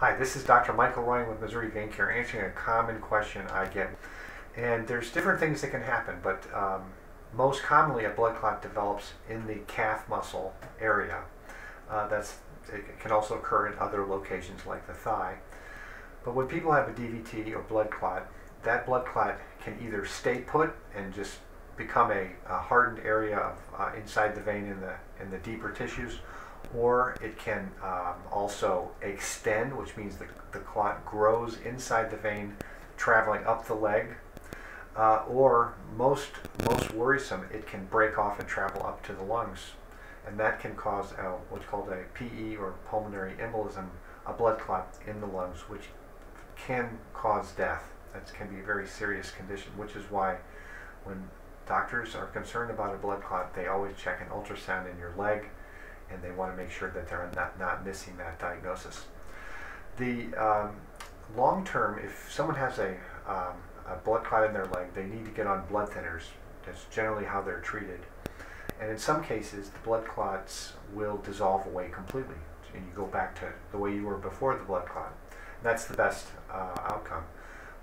Hi, this is Dr. Michael Ryan with Missouri Vein Care answering a common question I get. And there's different things that can happen, but um, most commonly a blood clot develops in the calf muscle area. Uh, that's it can also occur in other locations like the thigh. But when people have a DVT or blood clot, that blood clot can either stay put and just become a, a hardened area of, uh, inside the vein in the in the deeper tissues, or it can um, also extend, which means the, the clot grows inside the vein, traveling up the leg, uh, or most most worrisome, it can break off and travel up to the lungs, and that can cause a, what's called a PE or pulmonary embolism, a blood clot in the lungs, which can cause death. That can be a very serious condition, which is why when doctors are concerned about a blood clot, they always check an ultrasound in your leg and they want to make sure that they're not, not missing that diagnosis. The um, long term, if someone has a, um, a blood clot in their leg, they need to get on blood thinners. That's generally how they're treated. And in some cases, the blood clots will dissolve away completely. And you go back to the way you were before the blood clot. That's the best uh, outcome.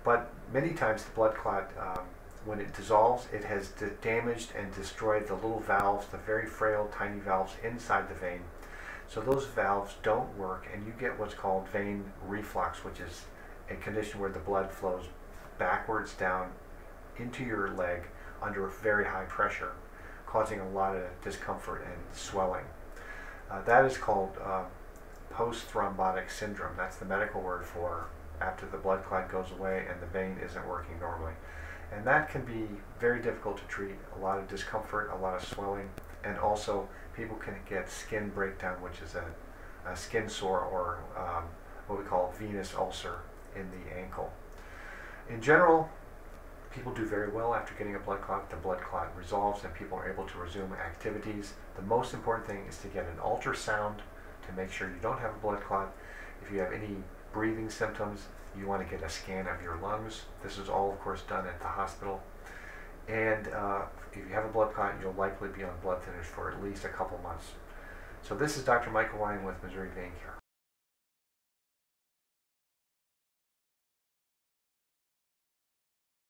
But many times the blood clot, um, when it dissolves, it has damaged and destroyed the little valves, the very frail, tiny valves inside the vein. So those valves don't work, and you get what's called vein reflux, which is a condition where the blood flows backwards down into your leg under very high pressure, causing a lot of discomfort and swelling. Uh, that is called uh, post-thrombotic syndrome. That's the medical word for after the blood clot goes away and the vein isn't working normally. And that can be very difficult to treat, a lot of discomfort, a lot of swelling, and also people can get skin breakdown, which is a, a skin sore or um, what we call venous ulcer in the ankle. In general, people do very well after getting a blood clot. The blood clot resolves and people are able to resume activities. The most important thing is to get an ultrasound to make sure you don't have a blood clot. If you have any breathing symptoms, you want to get a scan of your lungs. This is all, of course, done at the hospital. And uh, if you have a blood clot, you'll likely be on blood thinners for at least a couple months. So this is Dr. Michael Ryan with Missouri Vein Care.